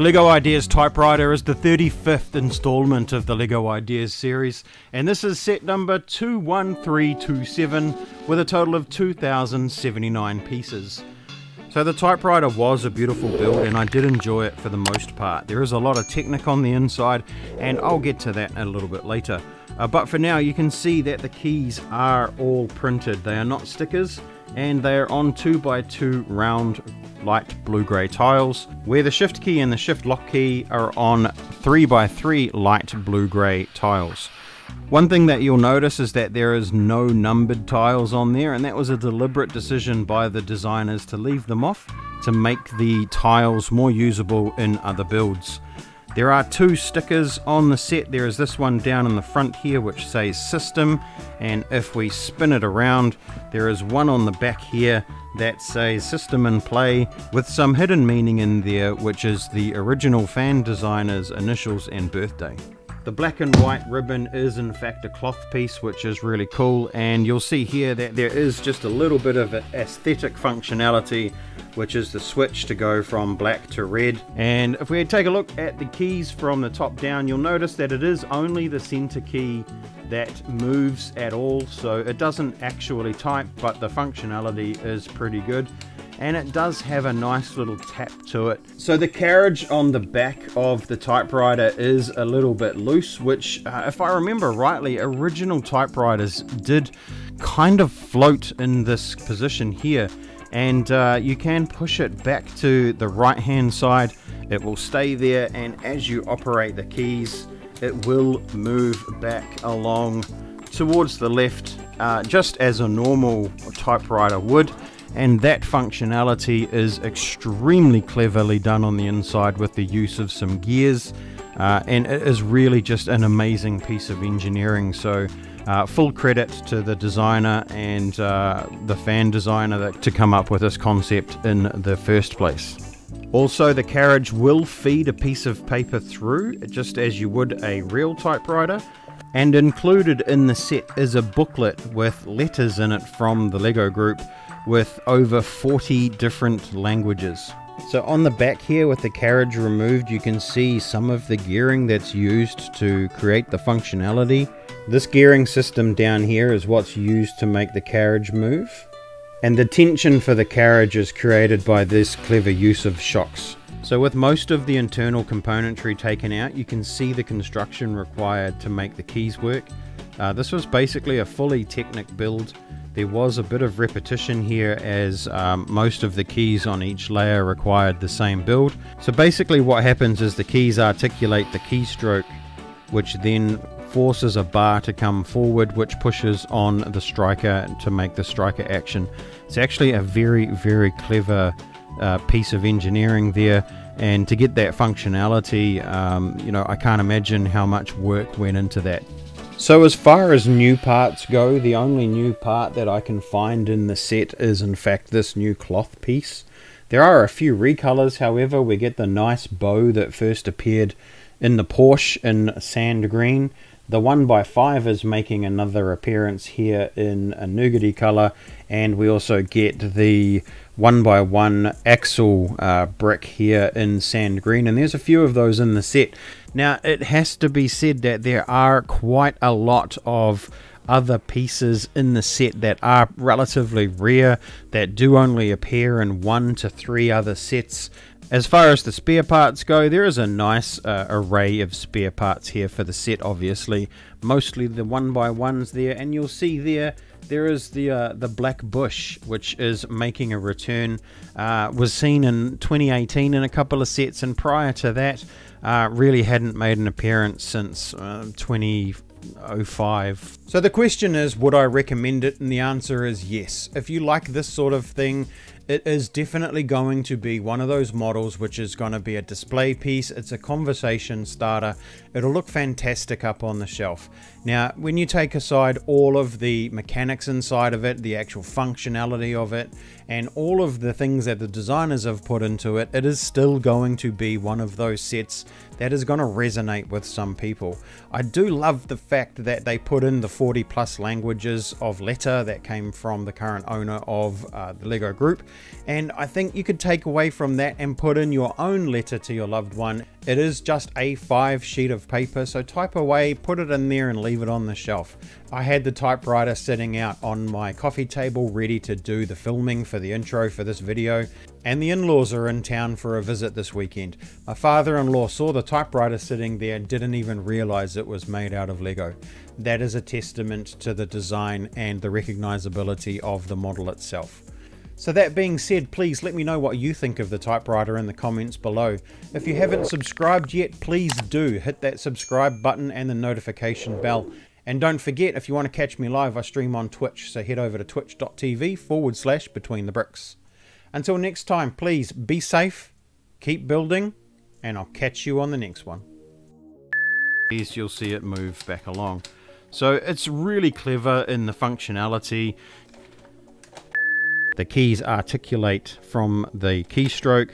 The LEGO Ideas typewriter is the 35th installment of the LEGO Ideas series, and this is set number 21327 with a total of 2,079 pieces. So the typewriter was a beautiful build and I did enjoy it for the most part. There is a lot of Technic on the inside and I'll get to that a little bit later. Uh, but for now you can see that the keys are all printed. They are not stickers and they are on 2x2 round light blue-grey tiles, where the shift key and the shift lock key are on 3x3 light blue-grey tiles. One thing that you'll notice is that there is no numbered tiles on there, and that was a deliberate decision by the designers to leave them off to make the tiles more usable in other builds. There are two stickers on the set. There is this one down in the front here which says system and if we spin it around there is one on the back here that says system in play with some hidden meaning in there which is the original fan designer's initials and birthday. The black and white ribbon is in fact a cloth piece which is really cool and you'll see here that there is just a little bit of aesthetic functionality which is the switch to go from black to red. And if we take a look at the keys from the top down, you'll notice that it is only the center key that moves at all. So it doesn't actually type, but the functionality is pretty good and it does have a nice little tap to it. So the carriage on the back of the typewriter is a little bit loose, which uh, if I remember rightly, original typewriters did kind of float in this position here. And uh, you can push it back to the right hand side. It will stay there and as you operate the keys, it will move back along towards the left uh, just as a normal typewriter would and that functionality is extremely cleverly done on the inside with the use of some gears uh, and it is really just an amazing piece of engineering so uh, full credit to the designer and uh, the fan designer that, to come up with this concept in the first place. Also, the carriage will feed a piece of paper through, just as you would a real typewriter, and included in the set is a booklet with letters in it from the LEGO group with over 40 different languages. So on the back here with the carriage removed you can see some of the gearing that's used to create the functionality. This gearing system down here is what's used to make the carriage move. And the tension for the carriage is created by this clever use of shocks. So with most of the internal componentry taken out, you can see the construction required to make the keys work. Uh, this was basically a fully Technic build there was a bit of repetition here as um, most of the keys on each layer required the same build. So basically what happens is the keys articulate the keystroke which then forces a bar to come forward which pushes on the striker to make the striker action. It's actually a very very clever uh, piece of engineering there and to get that functionality um, you know I can't imagine how much work went into that so as far as new parts go, the only new part that I can find in the set is in fact this new cloth piece. There are a few recolors, however, we get the nice bow that first appeared in the Porsche in sand green. The 1x5 is making another appearance here in a nougaty color, and we also get the 1x1 axle uh, brick here in sand green, and there's a few of those in the set. Now, it has to be said that there are quite a lot of other pieces in the set that are relatively rare, that do only appear in one to three other sets. As far as the spare parts go, there is a nice uh, array of spare parts here for the set, obviously. Mostly the one by ones there, and you'll see there there is the uh, the black bush, which is making a return. Uh, was seen in 2018 in a couple of sets, and prior to that, uh, really hadn't made an appearance since uh, 2005. So the question is, would I recommend it? And the answer is yes. If you like this sort of thing, it is definitely going to be one of those models which is going to be a display piece. It's a conversation starter. It'll look fantastic up on the shelf. Now, when you take aside all of the mechanics inside of it, the actual functionality of it, and all of the things that the designers have put into it, it is still going to be one of those sets that is going to resonate with some people. I do love the fact that they put in the 40 plus languages of letter that came from the current owner of uh, the LEGO group And I think you could take away from that and put in your own letter to your loved one. It is just a five sheet of paper, so type away, put it in there, and leave it on the shelf. I had the typewriter sitting out on my coffee table ready to do the filming for the intro for this video, and the in laws are in town for a visit this weekend. My father in law saw the typewriter sitting there and didn't even realize it was made out of Lego. That is a testament to the design and the recognizability of the model itself. So that being said, please let me know what you think of the typewriter in the comments below. If you haven't subscribed yet, please do hit that subscribe button and the notification bell. And don't forget, if you want to catch me live, I stream on Twitch, so head over to twitch.tv forward slash between the bricks. Until next time, please be safe, keep building, and I'll catch you on the next one. Yes, you'll see it move back along. So it's really clever in the functionality. The keys articulate from the keystroke.